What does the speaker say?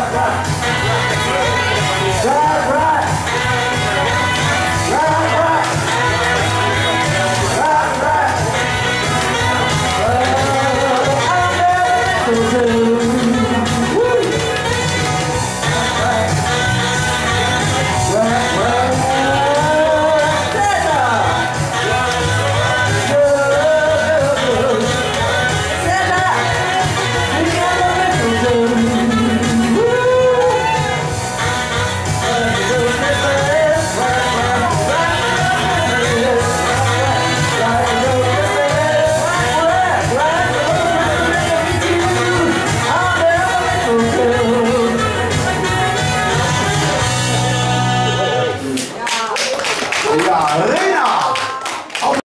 자, 자.